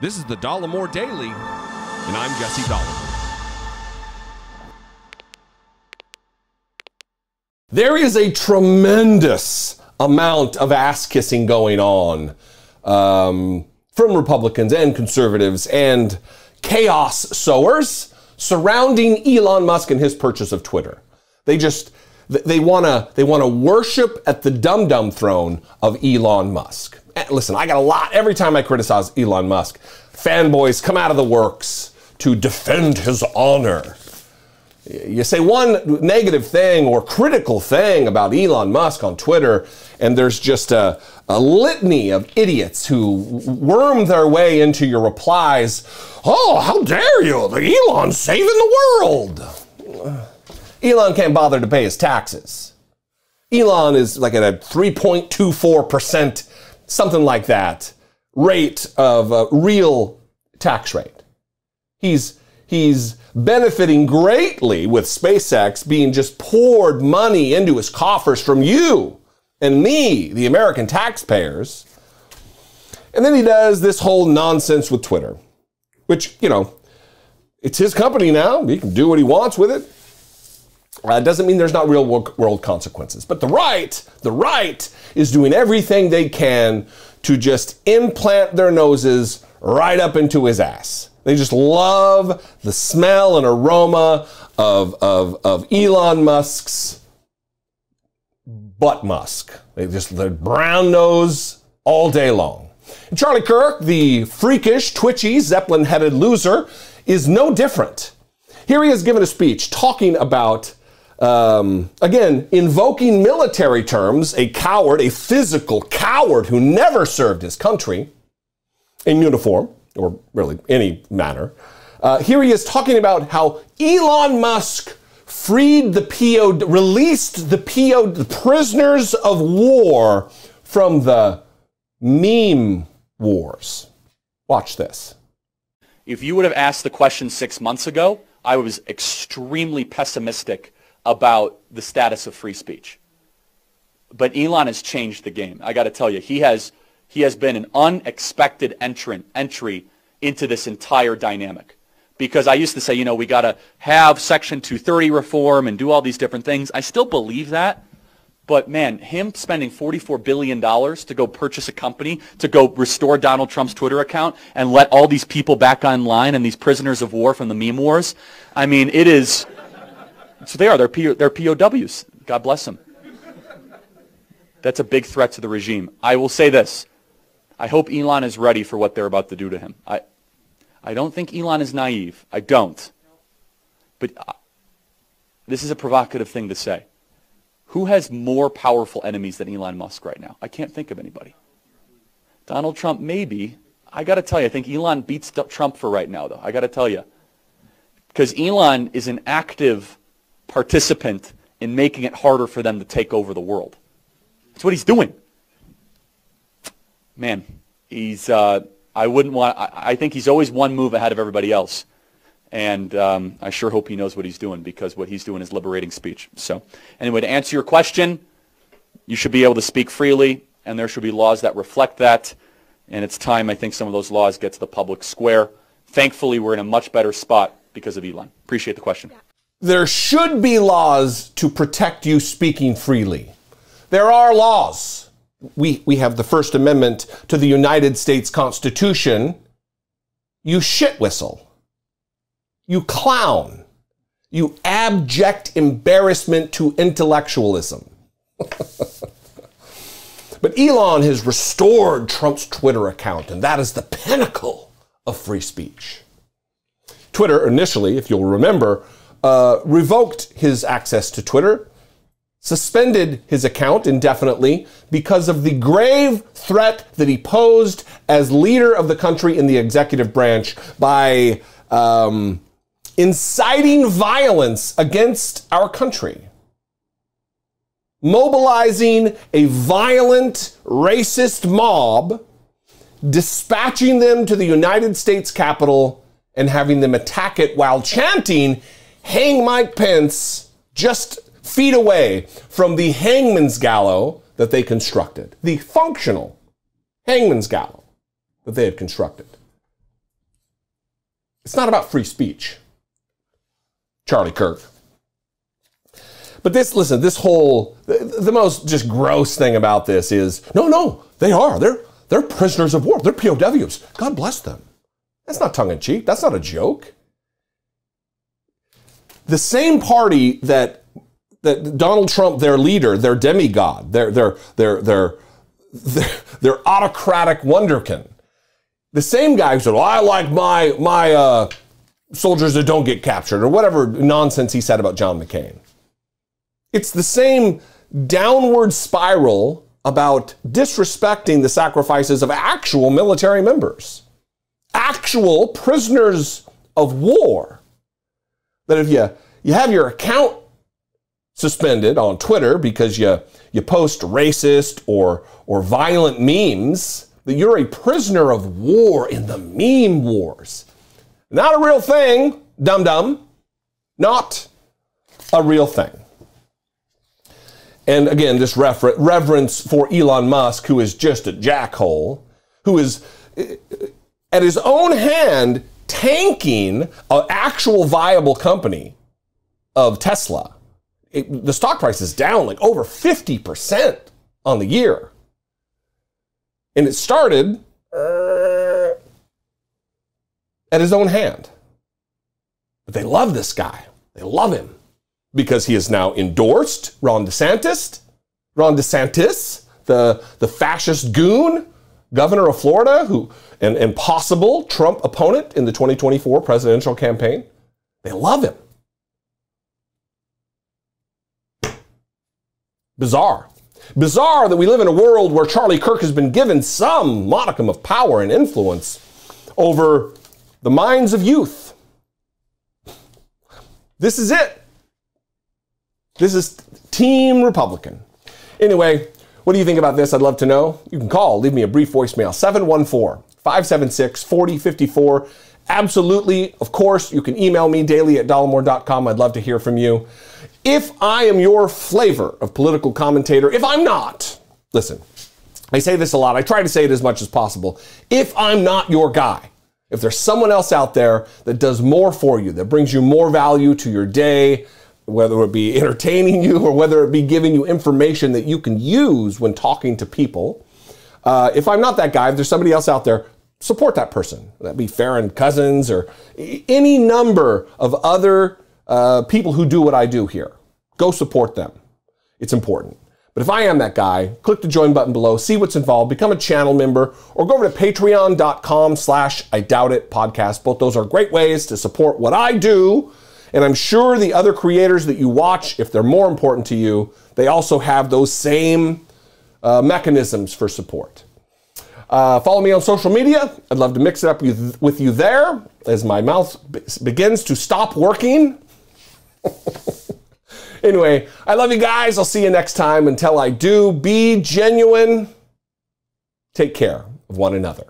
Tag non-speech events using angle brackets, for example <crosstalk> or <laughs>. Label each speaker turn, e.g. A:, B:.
A: This is the Dollemore Daily, and I'm Jesse Dollemore. There is a tremendous amount of ass kissing going on um, from Republicans and conservatives and chaos sowers surrounding Elon Musk and his purchase of Twitter. They just they want to they want to worship at the dum dum throne of Elon Musk. And listen, I got a lot every time I criticize Elon Musk. Fanboys come out of the works to defend his honor. You say one negative thing or critical thing about Elon Musk on Twitter, and there's just a, a litany of idiots who worm their way into your replies. Oh, how dare you! The Elon's saving the world. Elon can't bother to pay his taxes. Elon is like at a 3.24%, something like that, rate of uh, real tax rate. He's he's benefiting greatly with SpaceX being just poured money into his coffers from you and me, the American taxpayers. And then he does this whole nonsense with Twitter, which, you know, it's his company now. He can do what he wants with it. Uh, doesn't mean there's not real world consequences. But the right, the right is doing everything they can to just implant their noses right up into his ass. They just love the smell and aroma of, of, of Elon Musk's butt musk. They just, the brown nose all day long. And Charlie Kirk, the freakish, twitchy, Zeppelin headed loser, is no different. Here he has given a speech talking about, um, again, invoking military terms, a coward, a physical coward who never served his country in uniform or really any manner. Uh, here he is talking about how Elon Musk freed the PO, released the PO, the prisoners of war from the meme wars. Watch this.
B: If you would have asked the question six months ago, I was extremely pessimistic about the status of free speech. But Elon has changed the game. I got to tell you, he has he has been an unexpected entrant entry into this entire dynamic. Because I used to say, you know, we got to have Section 230 reform and do all these different things. I still believe that. But man, him spending $44 billion to go purchase a company, to go restore Donald Trump's Twitter account and let all these people back online and these prisoners of war from the meme wars, I mean, it is, so they are, they're, they're POWs. God bless them. That's a big threat to the regime. I will say this. I hope Elon is ready for what they're about to do to him. I, I don't think Elon is naive. I don't. But uh, this is a provocative thing to say. Who has more powerful enemies than Elon Musk right now? I can't think of anybody. Donald Trump, maybe. I got to tell you, I think Elon beats Trump for right now, though. I got to tell you. Because Elon is an active participant in making it harder for them to take over the world. That's what he's doing man, he's. Uh, I wouldn't want. I, I, think he's always one move ahead of everybody else, and um, I sure hope he knows what he's doing because what he's doing is liberating speech. So, anyway, to answer your question, you should be able to speak freely, and there should be laws that reflect that. And it's time I think some of those laws get to the public square. Thankfully, we're in a much better spot because of Elon. Appreciate the question.
A: There should be laws to protect you speaking freely. There are laws we, we have the First Amendment to the United States Constitution, you shit whistle. You clown. You abject embarrassment to intellectualism. <laughs> but Elon has restored Trump's Twitter account, and that is the pinnacle of free speech. Twitter initially, if you'll remember, uh, revoked his access to Twitter suspended his account indefinitely because of the grave threat that he posed as leader of the country in the executive branch by um, inciting violence against our country. Mobilizing a violent, racist mob, dispatching them to the United States Capitol, and having them attack it while chanting, Hang Mike Pence, just feet away from the hangman's gallows that they constructed, the functional hangman's gallows that they had constructed. It's not about free speech. Charlie Kirk. But this, listen, this whole, the, the, most just gross thing about this is no, no, they are. They're, they're prisoners of war. They're POWs. God bless them. That's not tongue in cheek. That's not a joke. The same party that, that Donald Trump, their leader, their demigod, their, their, their, their, their, their autocratic wonderkin, the same guy who said, well, I like my, my uh, soldiers that don't get captured, or whatever nonsense he said about John McCain. It's the same downward spiral about disrespecting the sacrifices of actual military members, actual prisoners of war. That if you, you have your account suspended on Twitter because you, you post racist or, or violent memes, that you're a prisoner of war in the meme wars. Not a real thing, dum dum. Not a real thing. And again, this refer- reverence for Elon Musk, who is just a jackhole, who is uh, at his own hand tanking an actual viable company of Tesla. It, the stock price is down like over 50% on the year. And it started uh, at his own hand. But they love this guy. They love him because he has now endorsed Ron DeSantis, Ron DeSantis, the, the fascist goon, governor of Florida, who an impossible Trump opponent in the 2024 presidential campaign. They love him. Bizarre. Bizarre that we live in a world where Charlie Kirk has been given some modicum of power and influence over the minds of youth. This is it. This is Team Republican. Anyway, what do you think about this? I'd love to know. You can call, leave me a brief voicemail 714 576 4054. Absolutely, of course, you can email me daily at dollemore.com. I'd love to hear from you. If I am your flavor of political commentator, if I'm not, listen, I say this a lot, I try to say it as much as possible. If I'm not your guy, if there's someone else out there that does more for you, that brings you more value to your day, whether it be entertaining you or whether it be giving you information that you can use when talking to people, uh, if I'm not that guy, if there's somebody else out there, support that person. That'd be Farron Cousins or any number of other uh, people who do what I do here. Go support them. It's important. But if I am that guy, click the join button below, see what's involved, become a channel member, or go over to patreon.com slash I doubt it podcast. Both those are great ways to support what I do. And I'm sure the other creators that you watch, if they're more important to you, they also have those same uh, mechanisms for support. Uh, follow me on social media. I'd love to mix it up with, with you there as my mouth begins to stop working. <laughs> anyway, I love you guys. I'll see you next time. Until I do, be genuine. Take care of one another.